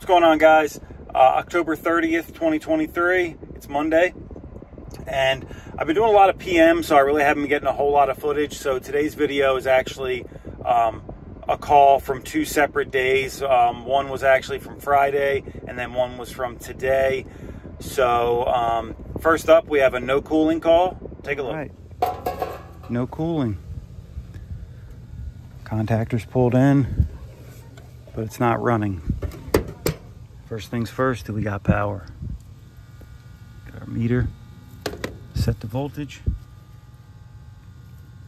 What's going on, guys? Uh, October 30th, 2023. It's Monday. And I've been doing a lot of PM, so I really haven't been getting a whole lot of footage. So today's video is actually um, a call from two separate days. Um, one was actually from Friday, and then one was from today. So um, first up, we have a no cooling call. Take a look. Right. No cooling. Contactors pulled in, but it's not running. First things first, do we got power? Got our meter, set the voltage,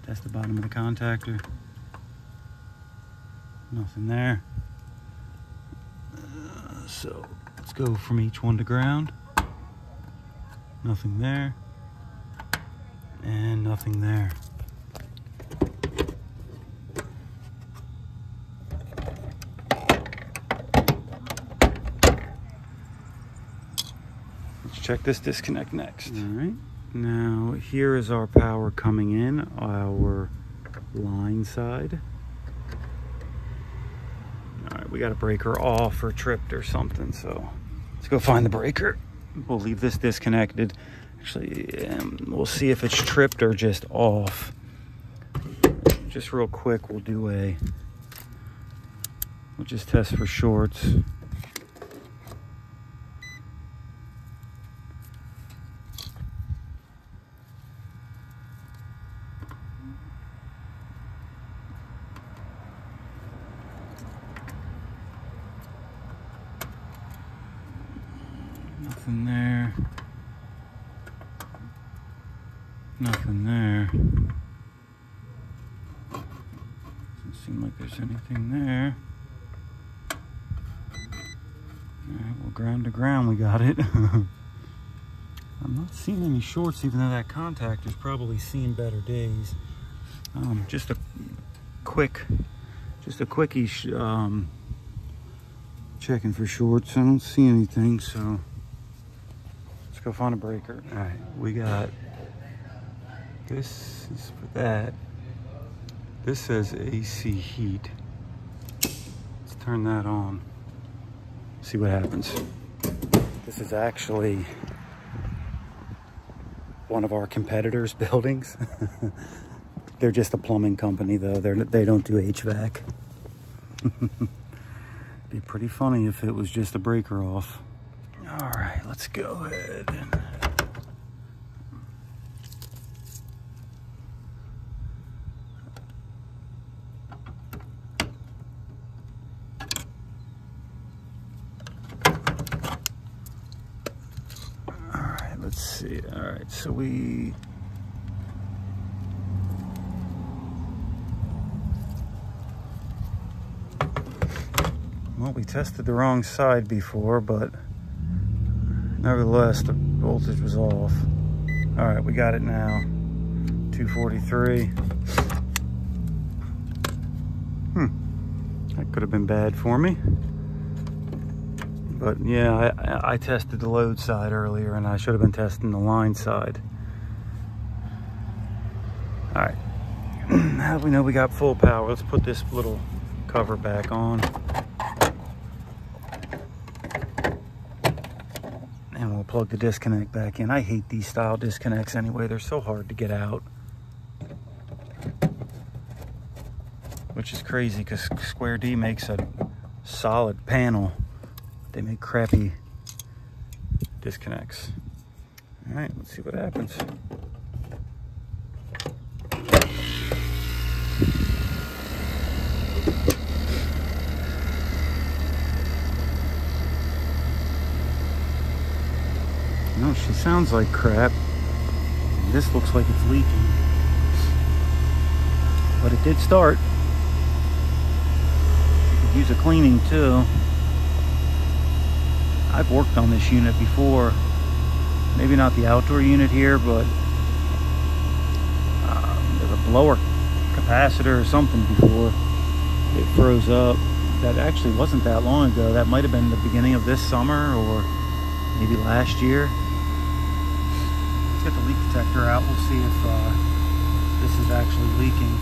test the bottom of the contactor. Nothing there. Uh, so let's go from each one to ground. Nothing there. And nothing there. Check this disconnect next. All right. Now here is our power coming in, our line side. All right, we got a breaker off or tripped or something, so let's go find the breaker. We'll leave this disconnected. Actually, um, we'll see if it's tripped or just off. Just real quick, we'll do a, we'll just test for shorts. Nothing there. Nothing there. Doesn't seem like there's anything there. Alright, well, ground to ground, we got it. I'm not seeing any shorts, even though that contactor's probably seen better days. Um, just a quick, just a quickie, um, checking for shorts. I don't see anything, so let's go find a breaker. All right, we got this is for that. This says AC heat. Let's turn that on. See what happens. This is actually one of our competitors' buildings. They're just a plumbing company, though. They're, they don't do HVAC. Be pretty funny if it was just a breaker off. All right, let's go ahead and All right, let's see. All right, so we Well, we tested the wrong side before, but nevertheless, the voltage was off. All right, we got it now. 243. Hmm, that could have been bad for me. But yeah, I, I tested the load side earlier and I should have been testing the line side. All right, now we know we got full power. Let's put this little cover back on. And we'll plug the disconnect back in. I hate these style disconnects anyway. They're so hard to get out. Which is crazy because Square D makes a solid panel. They make crappy disconnects. All right, let's see what happens. No, she sounds like crap. This looks like it's leaking. But it did start. Could use a cleaning too. I've worked on this unit before. Maybe not the outdoor unit here, but um, there's a blower capacitor or something before. It froze up. That actually wasn't that long ago. That might have been the beginning of this summer or maybe last year. Let's get the leak detector out. We'll see if uh, this is actually leaking.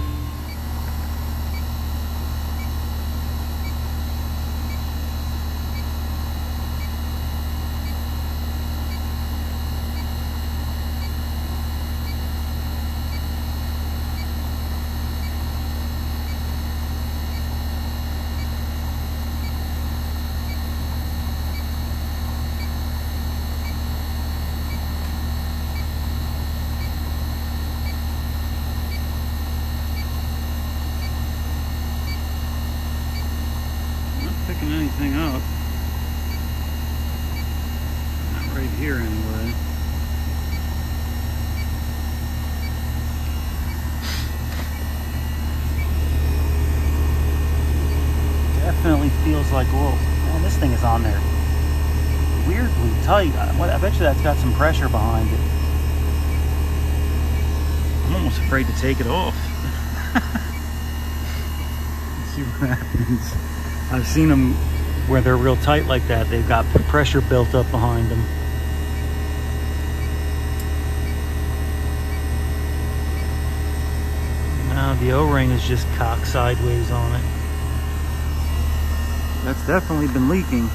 anything up. Not right here anyway. Definitely feels like, whoa, man, this thing is on there weirdly tight. I, I bet you that's got some pressure behind it. I'm almost afraid to take it off. see what happens. I've seen them where they're real tight like that. They've got pressure built up behind them. Now the O-ring is just cocked sideways on it. That's definitely been leaking.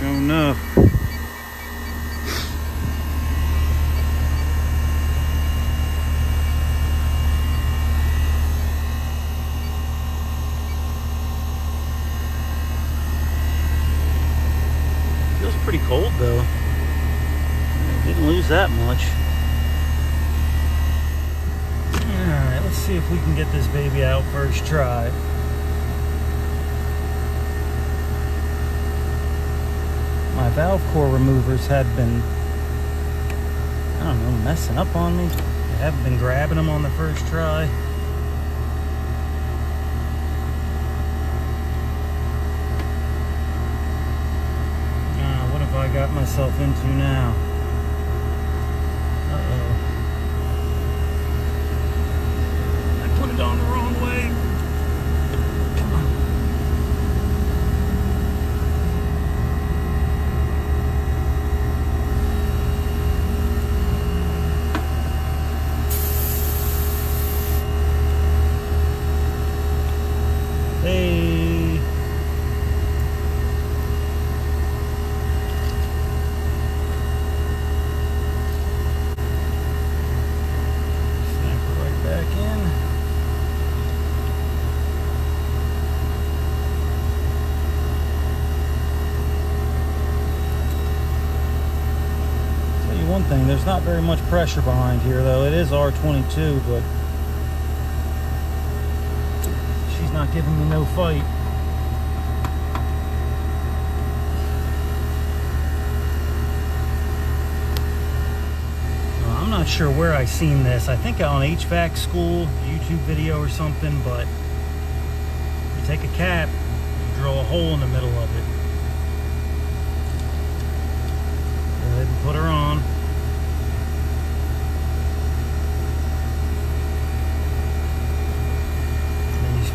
Sure enough. Feels pretty cold though. Didn't lose that much. Alright, let's see if we can get this baby out first try. my valve core removers had been, I don't know, messing up on me. I haven't been grabbing them on the first try. Uh, what have I got myself into now? Uh-oh. I put it on the wrong way. one thing, there's not very much pressure behind here though. It is R22, but she's not giving me no fight. I'm not sure where I seen this. I think on HVAC school, YouTube video or something, but you take a cap, you drill a hole in the middle of it. Go ahead and put her on.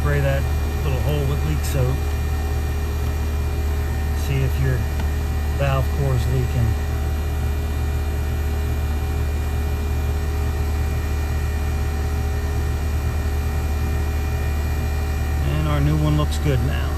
Spray that little hole with leak soap. See if your valve core is leaking. And our new one looks good now.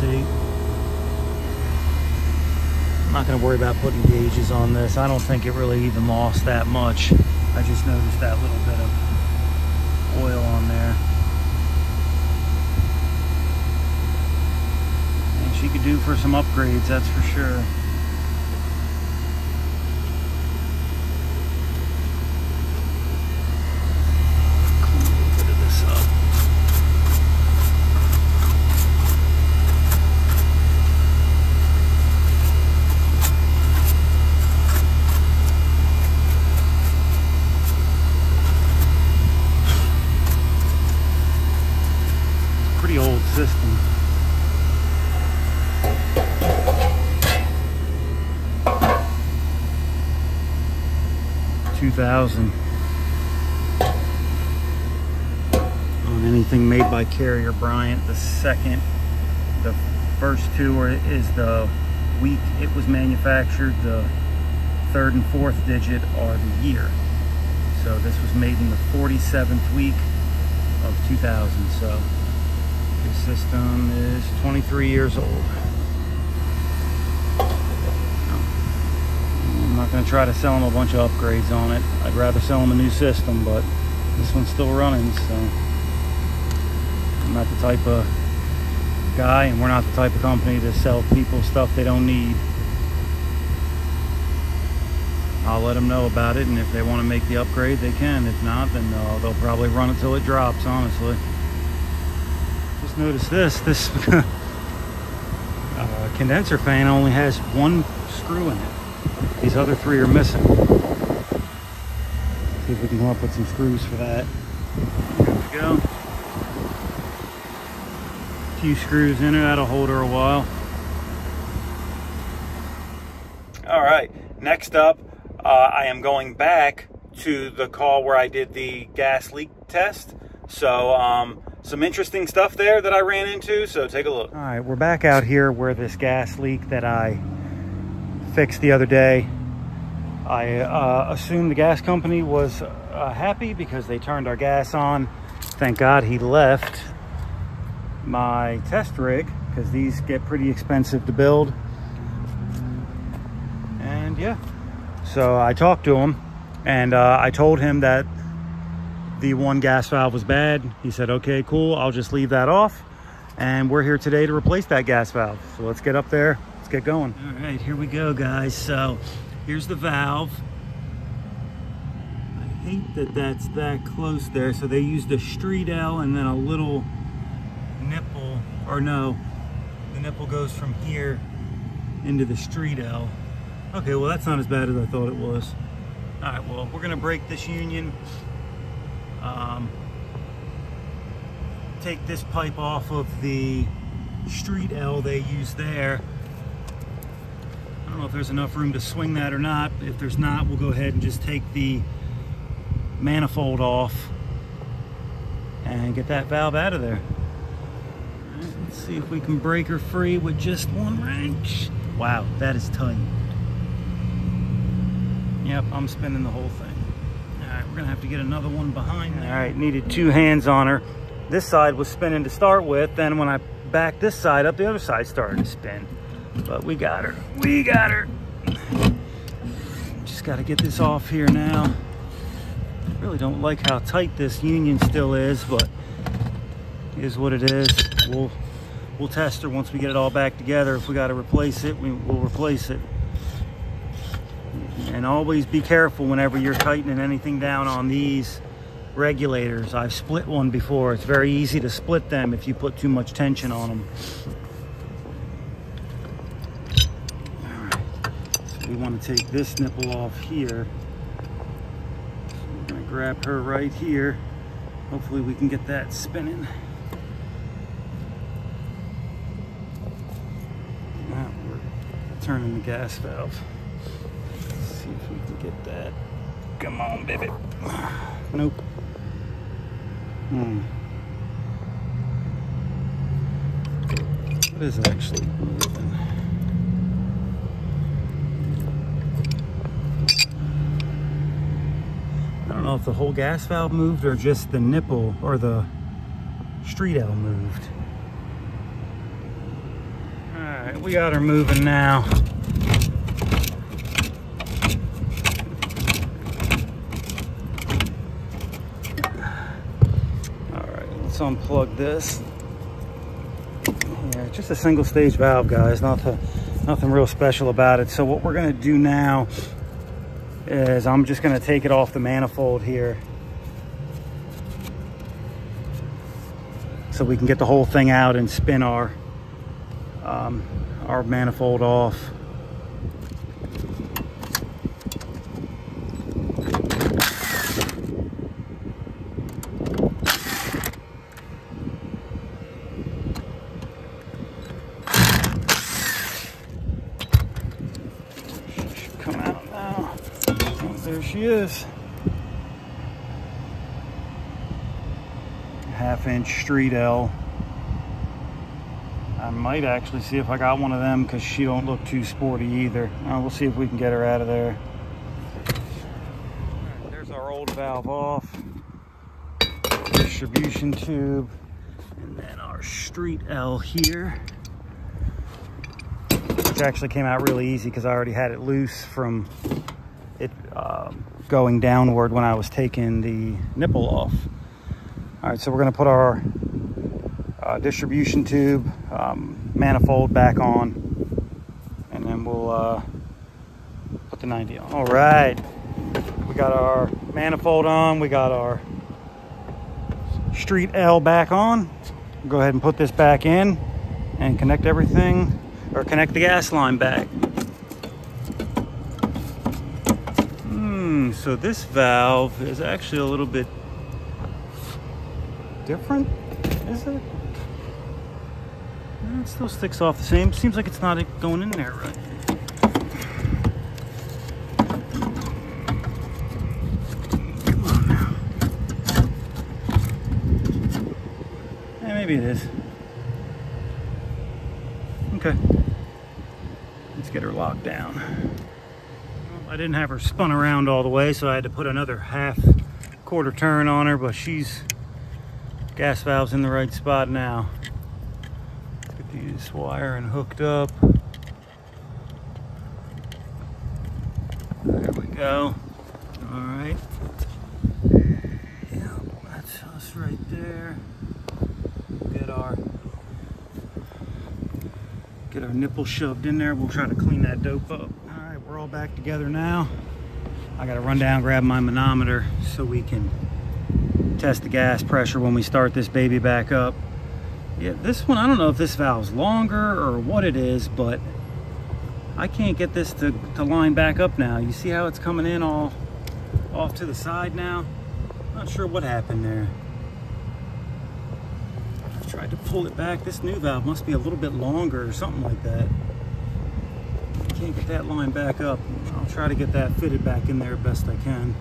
I'm not going to worry about putting gauges on this. I don't think it really even lost that much. I just noticed that little bit of oil on there. And she could do for some upgrades, that's for sure. 2000 on anything made by Carrier Bryant. The second, the first two are, is the week it was manufactured. The third and fourth digit are the year. So this was made in the 47th week of 2000. So this system is 23 years old. Not going to try to sell them a bunch of upgrades on it. I'd rather sell them a new system, but this one's still running, so I'm not the type of guy, and we're not the type of company to sell people stuff they don't need. I'll let them know about it, and if they want to make the upgrade, they can. If not, then uh, they'll probably run it till it drops, honestly. Just notice this, this uh, condenser fan only has one screw in it. These other three are missing. See if we can come up with some screws for that. There we go. A few screws in it, that'll hold her a while. All right, next up, uh, I am going back to the call where I did the gas leak test. So, um, some interesting stuff there that I ran into, so take a look. All right, we're back out here where this gas leak that I fixed the other day. I uh, assumed the gas company was uh, happy because they turned our gas on. Thank God he left my test rig because these get pretty expensive to build. And yeah, so I talked to him and uh, I told him that the one gas valve was bad. He said, okay, cool. I'll just leave that off. And we're here today to replace that gas valve. So let's get up there. Let's get going. All right, here we go, guys. So here's the valve. I hate that that's that close there. So they used a street L and then a little nipple, or no, the nipple goes from here into the street L. Okay, well, that's not as bad as I thought it was. All right, well, we're gonna break this union. Um, take this pipe off of the street L they use there. I don't know if there's enough room to swing that or not. If there's not, we'll go ahead and just take the manifold off and get that valve out of there. Right, let's see if we can break her free with just one wrench. Wow, that is tight. Yep, I'm spinning the whole thing. All right, we're gonna have to get another one behind there. All right, needed two hands on her. This side was spinning to start with, then when I backed this side up, the other side started to spin. But we got her, we got her. Just gotta get this off here now. Really don't like how tight this union still is, but is what it is. We'll we'll test her once we get it all back together. If we gotta replace it, we, we'll replace it. And always be careful whenever you're tightening anything down on these regulators. I've split one before. It's very easy to split them if you put too much tension on them. All right. So we want to take this nipple off here. So we're going to grab her right here. Hopefully we can get that spinning. Now we're turning the gas valve see if we can get that. Come on, baby. Nope. Hmm. What is actually moving? I don't know if the whole gas valve moved or just the nipple or the street L moved. All right, we got her moving now. All right, let's unplug this. Yeah, just a single stage valve, guys. Nothing, uh, nothing real special about it. So what we're gonna do now is I'm just gonna take it off the manifold here. So we can get the whole thing out and spin our, um, our manifold off. there she is. Half inch street L. Uh, might actually see if I got one of them because she don't look too sporty either. Uh, we'll see if we can get her out of there. Right, there's our old valve off. Distribution tube. And then our street L here. Which actually came out really easy because I already had it loose from it uh, going downward when I was taking the nipple off. All right, so we're gonna put our uh, distribution tube, um, manifold back on, and then we'll uh, put the 90 on. All right, we got our manifold on, we got our street L back on. Go ahead and put this back in and connect everything, or connect the gas line back. Hmm, so this valve is actually a little bit different, is it? It still sticks off the same. Seems like it's not going in there right. Yeah, maybe it is. Okay. Let's get her locked down. I didn't have her spun around all the way, so I had to put another half quarter turn on her, but she's gas valve's in the right spot now Get these wiring hooked up. There we go. All right. Yeah, that's us right there. Get our get our nipple shoved in there. We'll try to clean that dope up. We're all back together now. I gotta run down, grab my manometer so we can test the gas pressure when we start this baby back up. Yeah, this one, I don't know if this valve's longer or what it is, but I can't get this to, to line back up now. You see how it's coming in all off to the side now? Not sure what happened there. I've tried to pull it back. This new valve must be a little bit longer or something like that. That line back up. I'll try to get that fitted back in there best I can.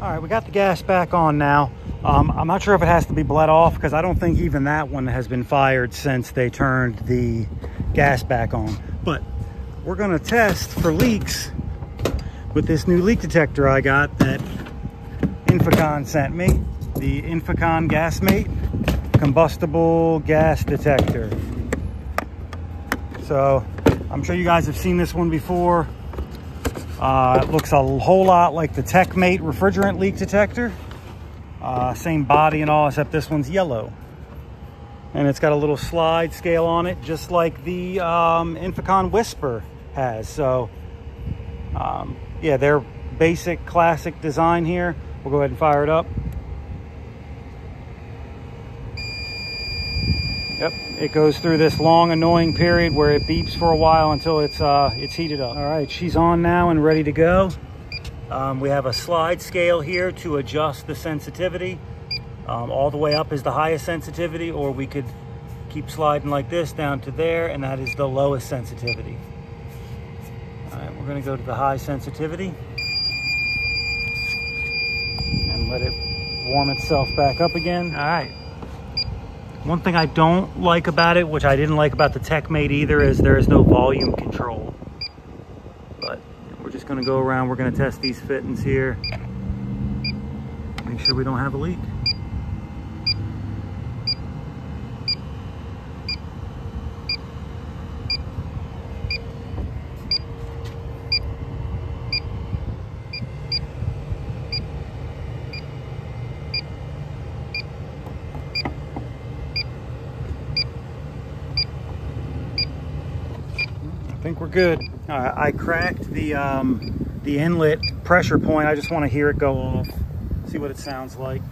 All right, we got the gas back on now. Um, I'm not sure if it has to be bled off because I don't think even that one has been fired since they turned the gas back on. But we're gonna test for leaks with this new leak detector I got that Inficon sent me. The Inficon GasMate combustible gas detector. So I'm sure you guys have seen this one before. Uh, it looks a whole lot like the TEK-Mate refrigerant leak detector. Uh, same body and all, except this one's yellow. And it's got a little slide scale on it, just like the um, Inficon Whisper has. So, um, yeah, their basic classic design here. We'll go ahead and fire it up. Yep, it goes through this long annoying period where it beeps for a while until it's uh, it's heated up. All right, she's on now and ready to go. Um, we have a slide scale here to adjust the sensitivity. Um, all the way up is the highest sensitivity, or we could keep sliding like this down to there, and that is the lowest sensitivity. All right, we're gonna go to the high sensitivity and let it warm itself back up again. All right. One thing I don't like about it, which I didn't like about the TEK-Mate either, is there is no volume control But we're just going to go around. We're going to test these fittings here. Make sure we don't have a leak. I think we're good. Uh, I cracked the, um, the inlet pressure point. I just want to hear it go off, see what it sounds like.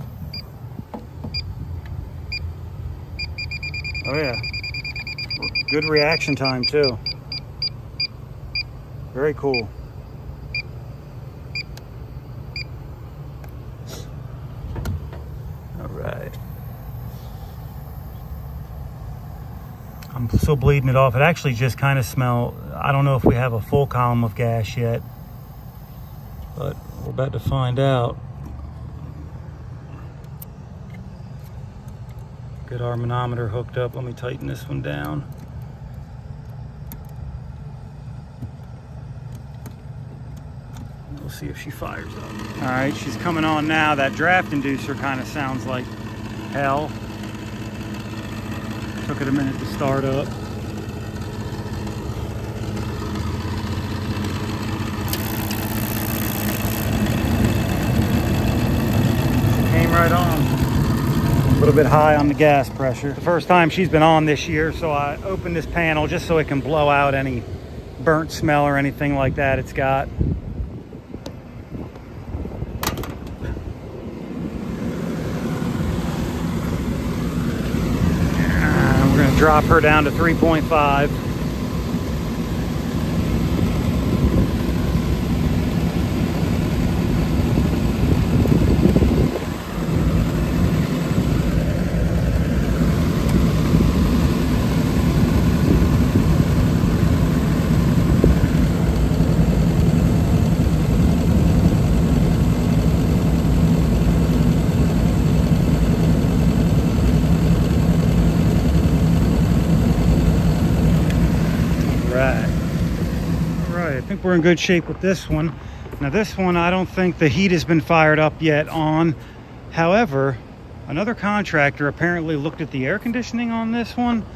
Oh yeah, good reaction time too. Very cool. All right. I'm still bleeding it off. It actually just kind of smell I don't know if we have a full column of gas yet, but we're about to find out. Get our manometer hooked up. Let me tighten this one down. We'll see if she fires up. All right, she's coming on now. That draft inducer kind of sounds like hell. Took it a minute to start up. Right on. A little bit high on the gas pressure. The first time she's been on this year, so I opened this panel just so it can blow out any burnt smell or anything like that it's got. And we're gonna drop her down to 3.5. Right. All right, I think we're in good shape with this one. Now this one, I don't think the heat has been fired up yet on. However, another contractor apparently looked at the air conditioning on this one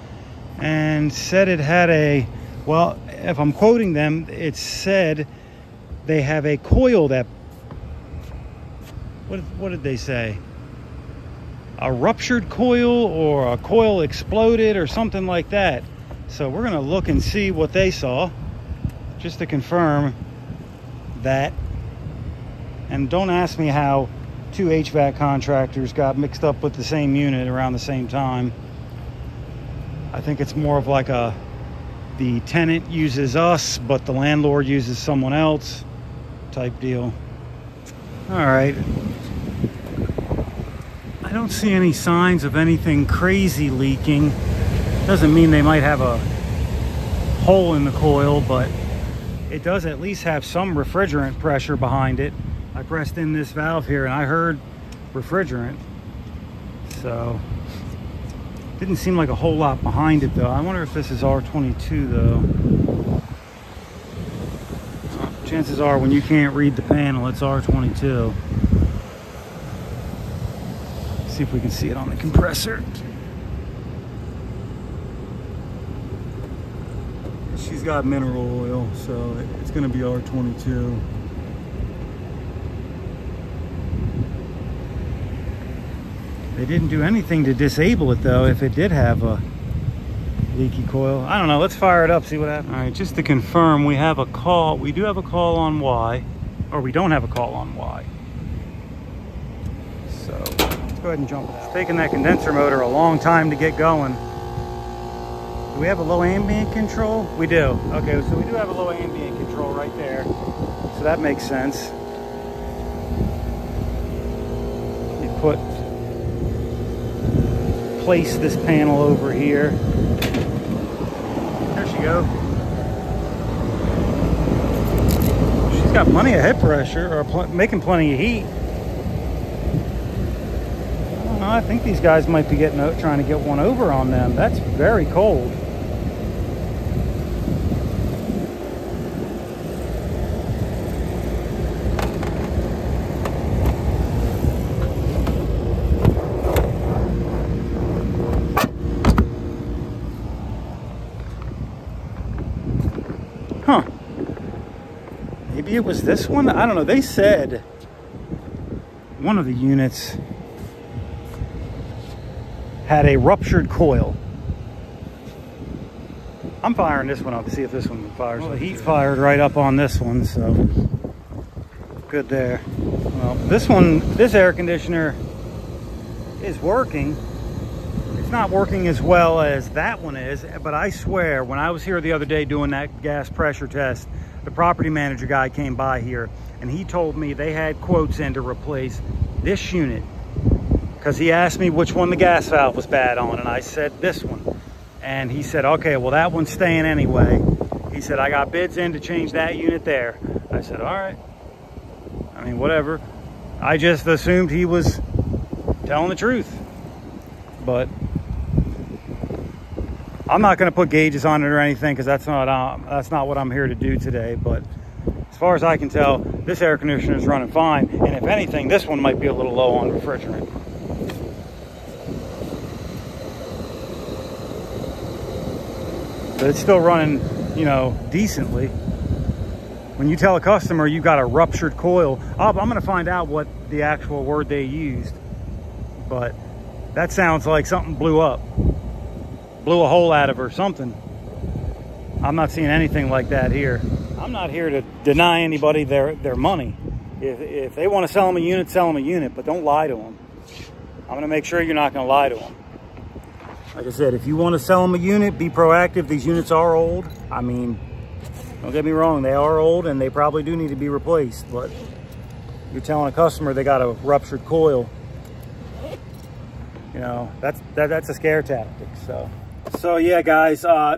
and said it had a, well, if I'm quoting them, it said they have a coil that, what, what did they say? A ruptured coil or a coil exploded or something like that. So we're gonna look and see what they saw just to confirm that. And don't ask me how two HVAC contractors got mixed up with the same unit around the same time. I think it's more of like a the tenant uses us, but the landlord uses someone else type deal. All right. I don't see any signs of anything crazy leaking. Doesn't mean they might have a hole in the coil, but it does at least have some refrigerant pressure behind it. I pressed in this valve here and I heard refrigerant. So, didn't seem like a whole lot behind it though. I wonder if this is R22 though. Chances are when you can't read the panel, it's R22. See if we can see it on the compressor. She's got mineral oil, so it's going to be R22. They didn't do anything to disable it though if it did have a leaky coil. I don't know, let's fire it up, see what happens. All right, just to confirm, we have a call. We do have a call on Y, or we don't have a call on Y. So let's go ahead and jump. It's taken that condenser motor a long time to get going. We have a low ambient control? We do. Okay, so we do have a low ambient control right there. So that makes sense. Me put, place this panel over here. There she go. She's got plenty of head pressure, or pl making plenty of heat. I don't know, I think these guys might be getting out trying to get one over on them. That's very cold. Maybe it was this one? I don't know. They said one of the units had a ruptured coil. I'm firing this one up to see if this one fires. Well, the heat fired right up on this one, so good there. Well, this one, this air conditioner is working. It's not working as well as that one is, but I swear, when I was here the other day doing that gas pressure test, the property manager guy came by here and he told me they had quotes in to replace this unit because he asked me which one the gas valve was bad on and I said this one. And he said, okay, well that one's staying anyway. He said, I got bids in to change that unit there. I said, all right. I mean, whatever. I just assumed he was telling the truth. But I'm not going to put gauges on it or anything because that's not um, that's not what I'm here to do today. But as far as I can tell, this air conditioner is running fine. And if anything, this one might be a little low on refrigerant. But it's still running, you know, decently. When you tell a customer you've got a ruptured coil, I'm going to find out what the actual word they used. But that sounds like something blew up blew a hole out of or something. I'm not seeing anything like that here. I'm not here to deny anybody their, their money. If, if they want to sell them a unit, sell them a unit, but don't lie to them. I'm going to make sure you're not going to lie to them. Like I said, if you want to sell them a unit, be proactive. These units are old. I mean, don't get me wrong, they are old and they probably do need to be replaced, but you're telling a customer they got a ruptured coil, you know, that's, that, that's a scare tactic, so. So yeah, guys, uh,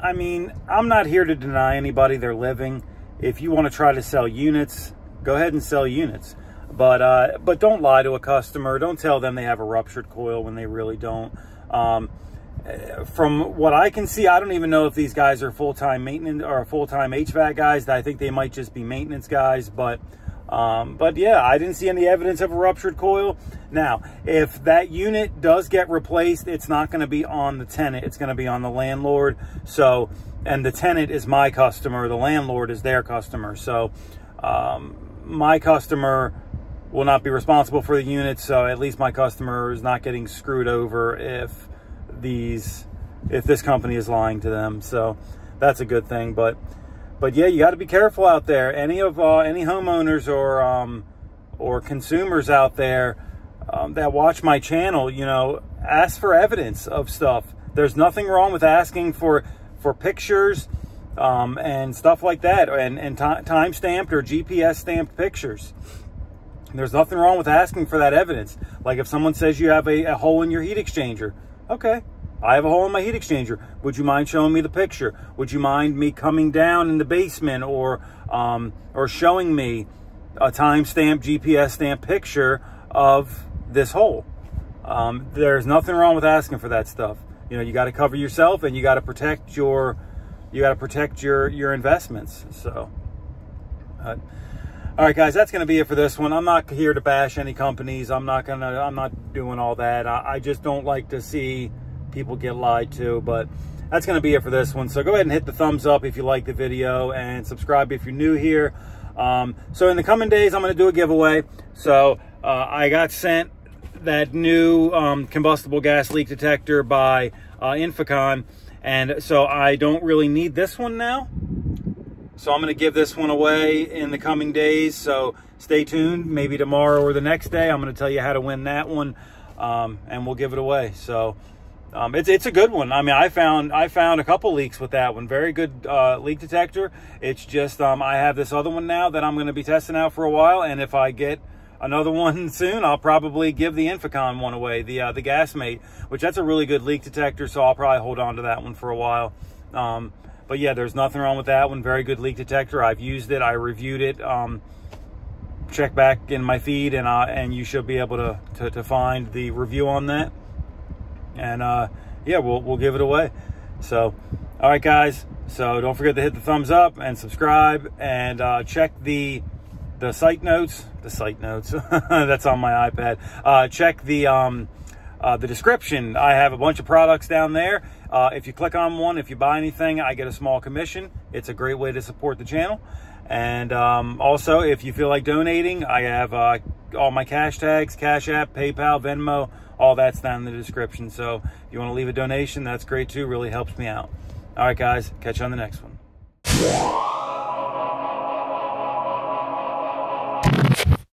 I mean, I'm not here to deny anybody their living. If you want to try to sell units, go ahead and sell units. But uh, but don't lie to a customer. Don't tell them they have a ruptured coil when they really don't. Um, from what I can see, I don't even know if these guys are full-time maintenance or full-time HVAC guys. I think they might just be maintenance guys, but um, but yeah, I didn't see any evidence of a ruptured coil. Now, if that unit does get replaced, it's not going to be on the tenant. It's going to be on the landlord. So, and the tenant is my customer. The landlord is their customer. So, um, my customer will not be responsible for the unit. So at least my customer is not getting screwed over if these, if this company is lying to them. So that's a good thing. But but yeah, you got to be careful out there. Any of uh, any homeowners or um, or consumers out there um, that watch my channel, you know, ask for evidence of stuff. There's nothing wrong with asking for for pictures um, and stuff like that, and and time stamped or GPS stamped pictures. There's nothing wrong with asking for that evidence. Like if someone says you have a, a hole in your heat exchanger, okay, I have a hole in my heat exchanger. Would you mind showing me the picture? Would you mind me coming down in the basement or um, or showing me a time-stamped GPS stamp picture of this hole? Um, there's nothing wrong with asking for that stuff. You know, you got to cover yourself and you got to protect your you got to protect your your investments. So. Uh, all right, guys, that's going to be it for this one. I'm not here to bash any companies. I'm not going to, I'm not doing all that. I, I just don't like to see people get lied to. But that's going to be it for this one. So go ahead and hit the thumbs up if you like the video and subscribe if you're new here. Um, so in the coming days, I'm going to do a giveaway. So uh, I got sent that new um, combustible gas leak detector by uh, Inficon. And so I don't really need this one now. So I'm going to give this one away in the coming days. So stay tuned. Maybe tomorrow or the next day, I'm going to tell you how to win that one. Um, and we'll give it away. So um, it's it's a good one. I mean, I found I found a couple leaks with that one. Very good uh, leak detector. It's just um, I have this other one now that I'm going to be testing out for a while, and if I get another one soon, I'll probably give the Inficon one away, the uh, the Gasmate, which that's a really good leak detector. So I'll probably hold on to that one for a while. Um, but yeah, there's nothing wrong with that one. Very good leak detector. I've used it. I reviewed it. Um, check back in my feed, and uh, and you should be able to, to to find the review on that and uh, yeah, we'll, we'll give it away. So, all right, guys. So don't forget to hit the thumbs up and subscribe and uh, check the the site notes. The site notes that's on my iPad. Uh, check the um, uh, the description. I have a bunch of products down there. Uh, if you click on one, if you buy anything, I get a small commission. It's a great way to support the channel. And um, also, if you feel like donating, I have uh, all my cash tags, Cash App, PayPal, Venmo, all that's down in the description. So if you want to leave a donation, that's great too. Really helps me out. All right, guys. Catch you on the next one.